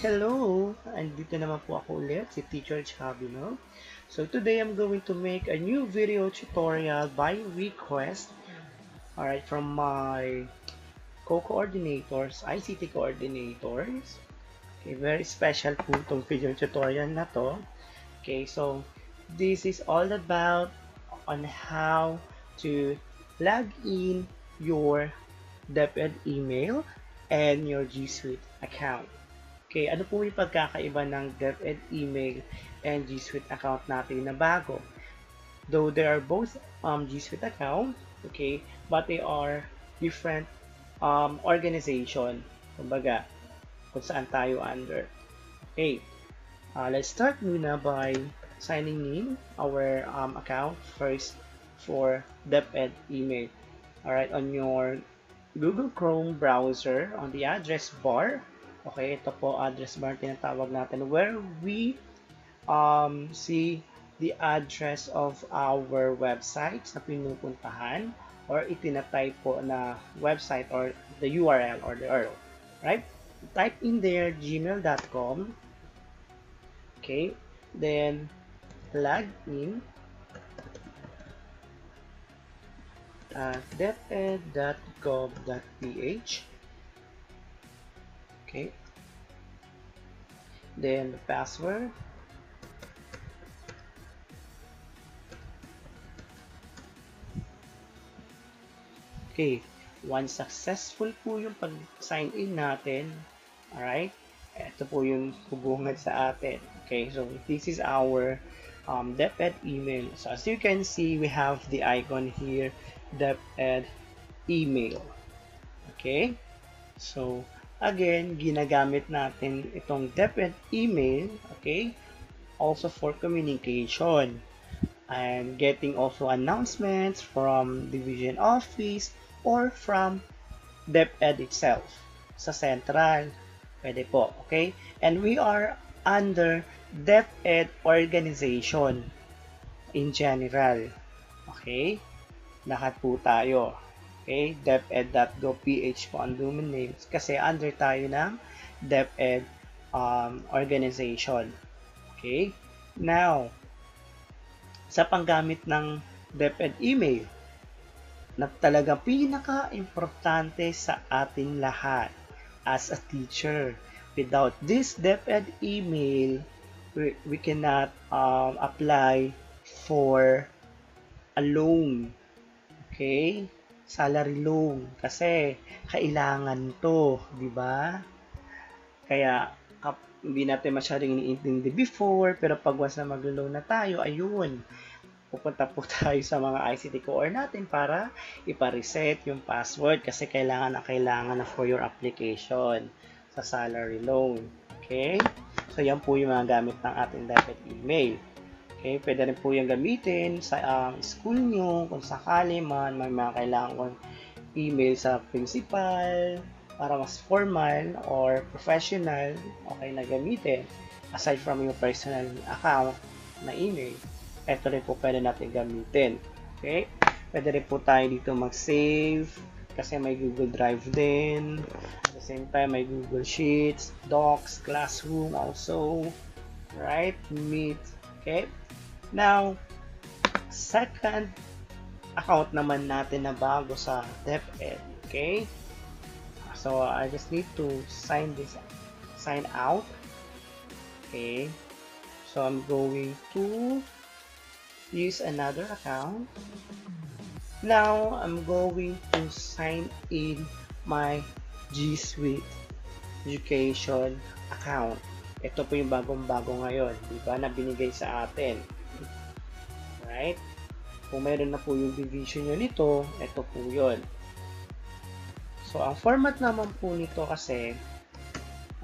Hello! Andito naman po ako ulit, si Teacher Chabino. So today I'm going to make a new video tutorial by request alright, from my co-coordinators, ICT coordinators. Okay, very special po itong video tutorial na to. Okay, so this is all about on how to log in your DepEd email and your G Suite account. Okay, ano po yung pagkakaiba ng DepEd email and G Suite account natin na bago? Though they are both um, G Suite account, okay, but they are different um, organization. Kumbaga, kung saan tayo under. Okay, uh, let's start muna by signing in our um, account first for DepEd email. Alright, on your Google Chrome browser, on the address bar, Okay, ito po address bar tinatawag natin where we um, see the address of our websites na pinupuntahan or itinatype po na website or the URL or the URL. Right? Type in there gmail.com Okay, then log in at deped.gov.ph okay. Then the password. Okay. Once successful po yung pag sign in natin alright? Ito po yung hubungan sa atin. Okay so this is our um, DepEd email. So as you can see we have the icon here DepEd email. Okay? So Again, ginagamit natin itong DepEd email, okay? Also for communication and getting also announcements from division office or from DepEd itself sa central. Pwede po, okay? And we are under DepEd organization in general. Okay? Lahat po tayo. Okay, deped.go.ph po ang domain names kasi under tayo ng DepEd um, organization. Okay, now, sa panggamit ng DepEd email, na talaga pinaka-importante sa ating lahat as a teacher. Without this DepEd email, we, we cannot um, apply for a loan. Okay? Salary loan kasi kailangan to, di ba? Kaya kap, hindi natin masyadong iniintindi before, pero pag once na mag-loan na tayo, ayun, pupunta po tayo sa mga ICT core natin para ipa-reset yung password kasi kailangan na kailangan na for your application sa salary loan. Okay? So, yan po yung mga gamit ng ating dapat email. Okay, pwede rin po yung gamitin sa um, school nyo kung sakali man may mga kailangan kong email sa principal para mas formal or professional, okay na gamitin. Aside from yung personal account na email, ito rin po pwede natin gamitin. Okay? Pwede rin po tayo dito mag-save kasi may Google Drive din. At the same time, may Google Sheets, Docs, Classroom also. Right? Meet. Okay? Now, second account naman natin na bago sa DepEd. Okay? So, I just need to sign this, sign out. Okay? So, I'm going to use another account. Now, I'm going to sign in my G Suite Education account. Ito po yung bagong-bago ngayon, di ba, na binigay sa atin. Right? Kung meron na po yung division nyo nito, ito po yun. So, ang format naman po nito kasi,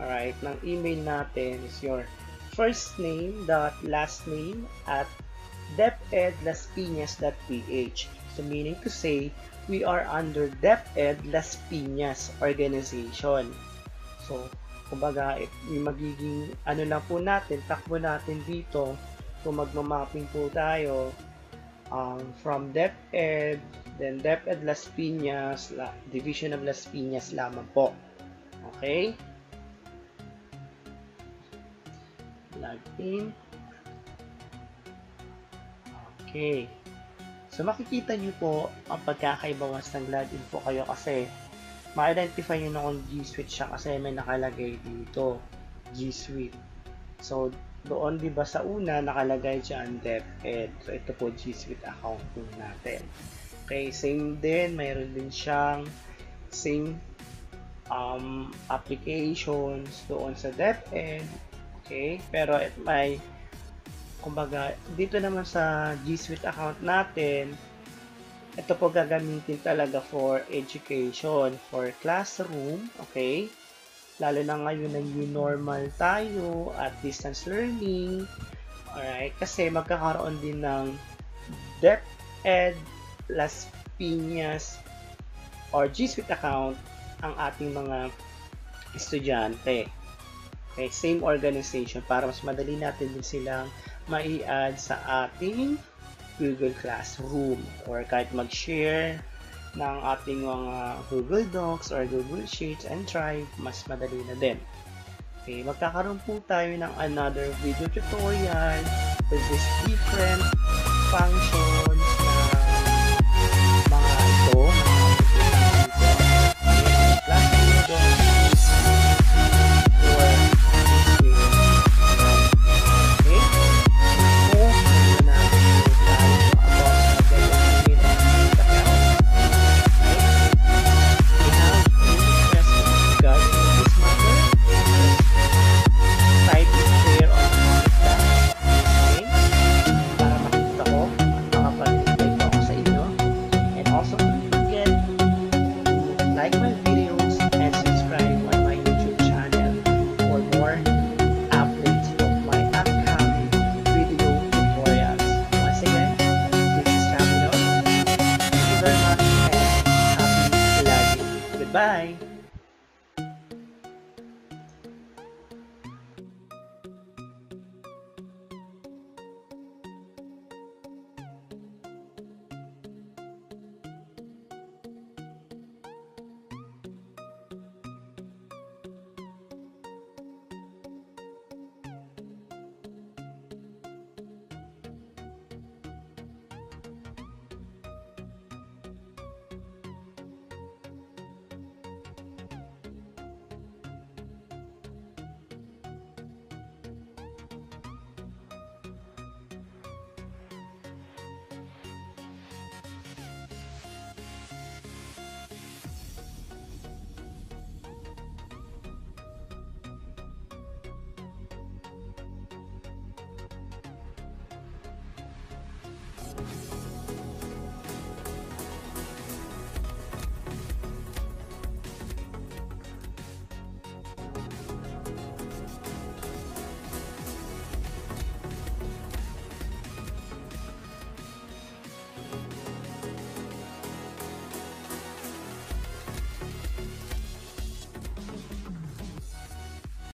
alright, ng email natin is your first name dot last name at depedlaspinas.ph. So, meaning to say, we are under DepEd Las Piñas organization. So, kumbaga, yung magiging ano lang po natin, takbo natin dito kung magmamapping po tayo um, from DepEd, then DepEd Las Piñas, la, Division of Las Piñas lamang po. Okay? Log in. Okay. So makikita nyo po ang pagkakaibawas ng login po kayo kasi ma-identify nyo na kung G Suite siya kasi may nakalagay dito G Suite. So doon 'di ba sa una nakalagay diyan DepEd. So ito po G Suite account po natin. Okay, same din, mayroon din siyang same um, applications doon sa DepEd. Okay, pero it may kumbaga, dito naman sa G Suite account natin, ito po gagamitin talaga for education, for classroom, okay? Lalo na ngayon na new normal tayo at distance learning, alright? Kasi magkakaroon din ng DepEd Las Piñas or G Suite account ang ating mga estudyante. Okay, same organization para mas madali natin din silang mai-add sa ating Google Classroom or kahit mag-share ng ating mga Google Docs or Google Sheets and Drive, mas madali na din. Okay, magkakaroon po tayo ng another video tutorial with this different functions na mga ito, mga. Okay, Classroom, like my